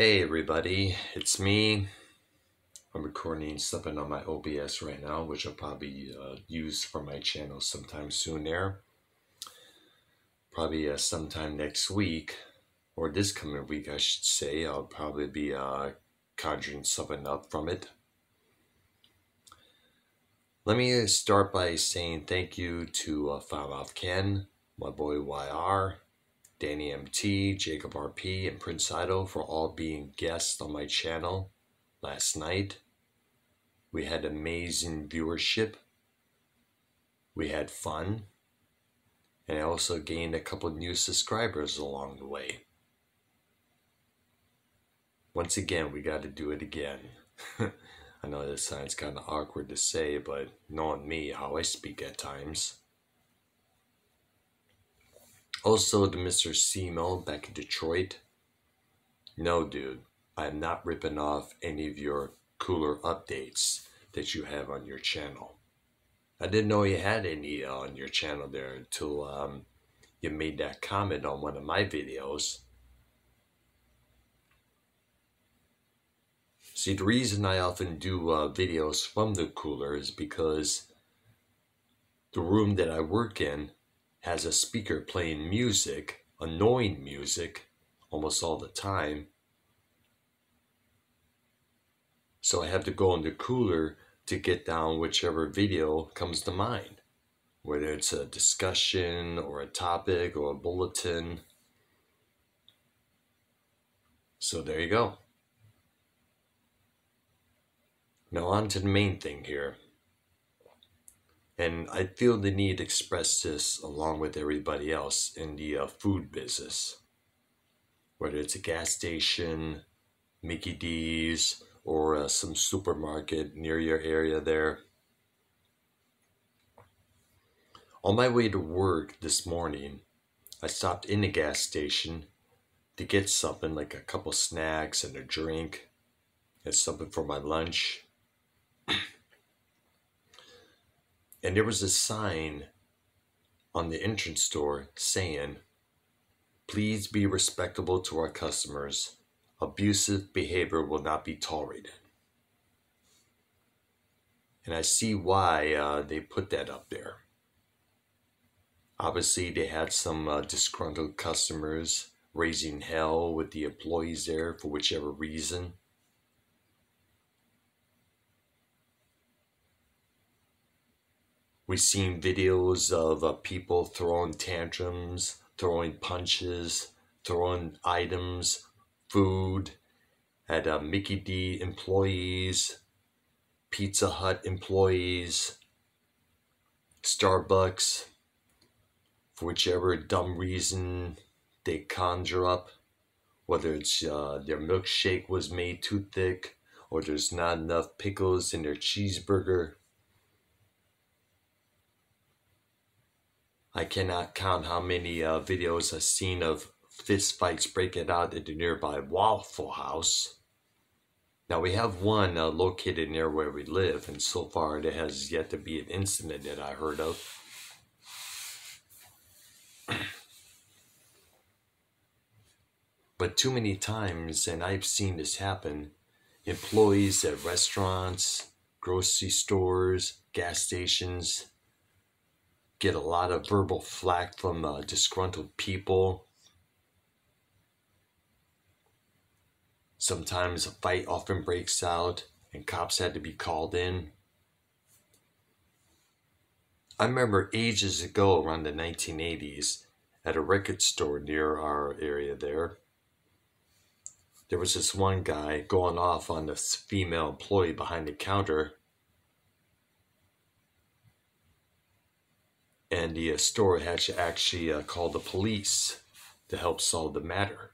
Hey everybody, it's me. I'm recording something on my OBS right now, which I'll probably uh, use for my channel sometime soon there. Probably uh, sometime next week, or this coming week, I should say. I'll probably be uh, conjuring something up from it. Let me start by saying thank you to uh, Off Ken, my boy YR, Danny MT, Jacob RP, and Prince Ido for all being guests on my channel last night. We had amazing viewership. We had fun. And I also gained a couple new subscribers along the way. Once again, we got to do it again. I know this sounds kind of awkward to say, but knowing me, how I speak at times. Also to Mr. Semo back in Detroit. No, dude, I am not ripping off any of your cooler updates that you have on your channel. I didn't know you had any uh, on your channel there until um, you made that comment on one of my videos. See, the reason I often do uh, videos from the cooler is because the room that I work in has a speaker playing music, annoying music, almost all the time. So I have to go in the cooler to get down whichever video comes to mind, whether it's a discussion or a topic or a bulletin. So there you go. Now on to the main thing here. And I feel the need to express this along with everybody else in the uh, food business. Whether it's a gas station, Mickey D's, or uh, some supermarket near your area there. On my way to work this morning, I stopped in the gas station to get something like a couple snacks and a drink and something for my lunch. And there was a sign on the entrance door saying, Please be respectable to our customers. Abusive behavior will not be tolerated. And I see why uh, they put that up there. Obviously, they had some uh, disgruntled customers raising hell with the employees there for whichever reason. We've seen videos of uh, people throwing tantrums, throwing punches, throwing items, food at uh, Mickey D employees, Pizza Hut employees, Starbucks, for whichever dumb reason they conjure up, whether it's uh, their milkshake was made too thick or there's not enough pickles in their cheeseburger I cannot count how many uh, videos I've seen of fist fights breaking out at the nearby Waffle House. Now we have one uh, located near where we live, and so far there has yet to be an incident that I heard of. but too many times, and I've seen this happen, employees at restaurants, grocery stores, gas stations, get a lot of verbal flack from uh, disgruntled people. Sometimes a fight often breaks out and cops had to be called in. I remember ages ago, around the 1980s, at a record store near our area there, there was this one guy going off on this female employee behind the counter and the uh, store had to actually uh, call the police to help solve the matter.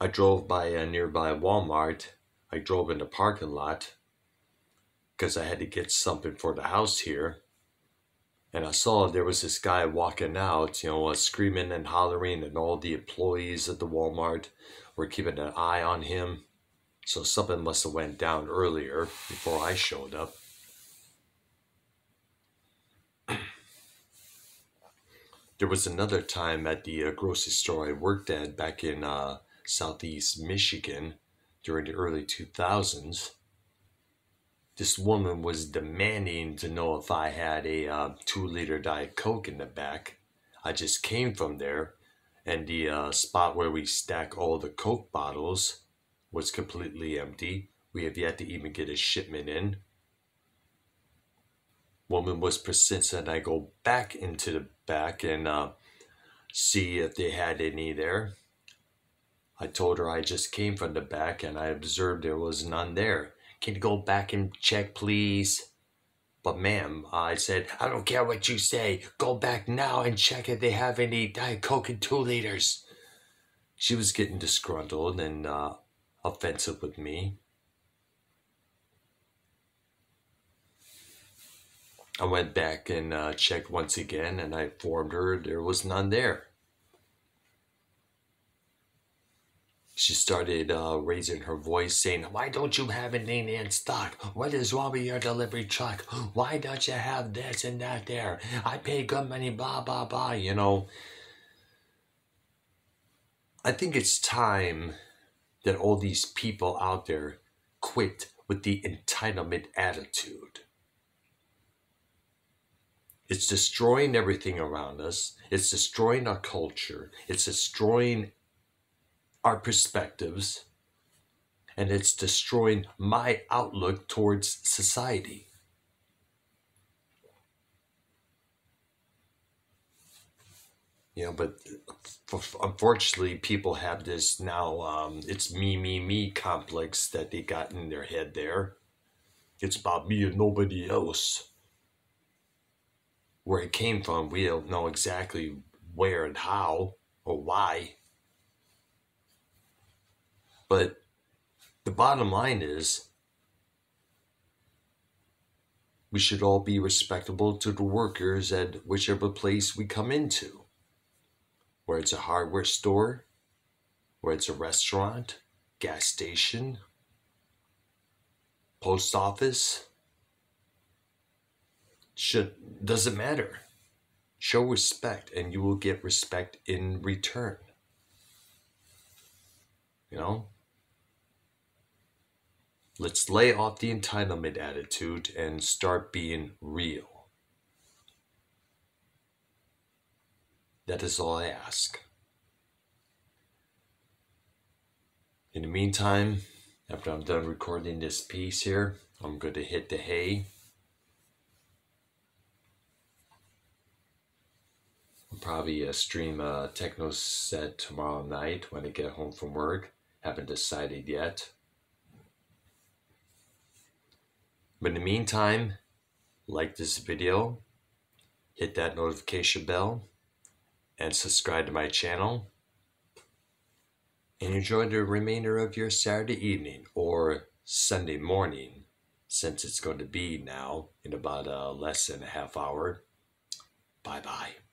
I drove by a nearby Walmart. I drove in the parking lot because I had to get something for the house here. And I saw there was this guy walking out, you know, uh, screaming and hollering, and all the employees at the Walmart were keeping an eye on him. So something must have went down earlier before I showed up. There was another time at the uh, grocery store I worked at back in uh, southeast Michigan during the early 2000s. This woman was demanding to know if I had a uh, two liter Diet Coke in the back. I just came from there, and the uh, spot where we stack all the Coke bottles was completely empty. We have yet to even get a shipment in. Woman was persistent. I go back into the back and uh, see if they had any there. I told her I just came from the back and I observed there was none there. Can you go back and check, please? But, ma'am, I said, I don't care what you say. Go back now and check if they have any Diet Coke in two liters. She was getting disgruntled and uh, offensive with me. I went back and uh, checked once again, and I informed her there was none there. She started uh, raising her voice, saying, Why don't you have anything in stock? What is wrong with your delivery truck? Why don't you have this and that there? I pay good money, blah, blah, blah, you know. I think it's time that all these people out there quit with the entitlement attitude. It's destroying everything around us. It's destroying our culture. It's destroying our perspectives. And it's destroying my outlook towards society. You know, but unfortunately, people have this now, um, it's me, me, me complex that they got in their head there. It's about me and nobody else where it came from. We don't know exactly where and how or why. But the bottom line is we should all be respectable to the workers at whichever place we come into. Where it's a hardware store, where it's a restaurant, gas station, post office, should doesn't matter. Show respect and you will get respect in return. You know? Let's lay off the entitlement attitude and start being real. That is all I ask. In the meantime, after I'm done recording this piece here, I'm going to hit the hay probably uh, stream a techno set tomorrow night when I get home from work. Haven't decided yet. But in the meantime, like this video, hit that notification bell, and subscribe to my channel. And enjoy the remainder of your Saturday evening or Sunday morning, since it's going to be now in about uh, less than a half hour. Bye bye.